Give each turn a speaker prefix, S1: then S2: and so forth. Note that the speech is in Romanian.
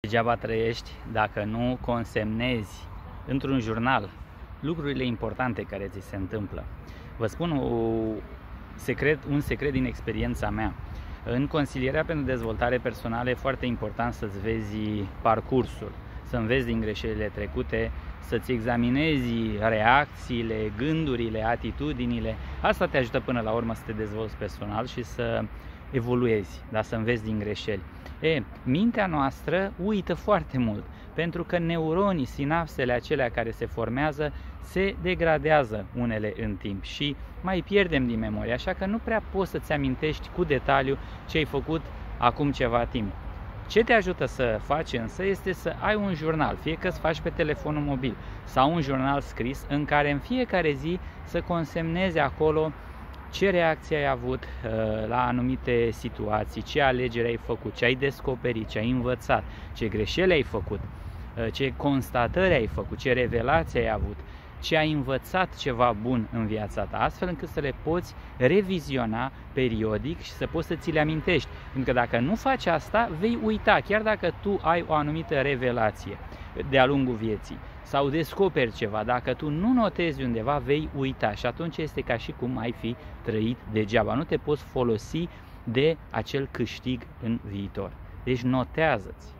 S1: Degeaba trăiești dacă nu consemnezi într-un jurnal lucrurile importante care ți se întâmplă. Vă spun un secret, un secret din experiența mea. În consilierea pentru dezvoltare personală e foarte important să-ți vezi parcursul, să înveți din greșelile trecute, să-ți examinezi reacțiile, gândurile, atitudinile. Asta te ajută până la urmă să te dezvolți personal și să evoluezi, da? să înveți din greșeli. E, mintea noastră uită foarte mult, pentru că neuronii, sinapsele acelea care se formează, se degradează unele în timp și mai pierdem din memorie, așa că nu prea poți să-ți amintești cu detaliu ce ai făcut acum ceva timp. Ce te ajută să faci însă este să ai un jurnal, fie că îți faci pe telefonul mobil sau un jurnal scris în care în fiecare zi să consemnezi acolo ce reacție ai avut uh, la anumite situații, ce alegeri ai făcut, ce ai descoperit, ce ai învățat, ce greșeli ai făcut, uh, ce constatări ai făcut, ce revelații ai avut, ce ai învățat ceva bun în viața ta, astfel încât să le poți reviziona periodic și să poți să ți le amintești. Pentru că dacă nu faci asta, vei uita, chiar dacă tu ai o anumită revelație de-a lungul vieții sau descoperi ceva, dacă tu nu notezi undeva, vei uita și atunci este ca și cum ai fi trăit degeaba. Nu te poți folosi de acel câștig în viitor. Deci notează-ți.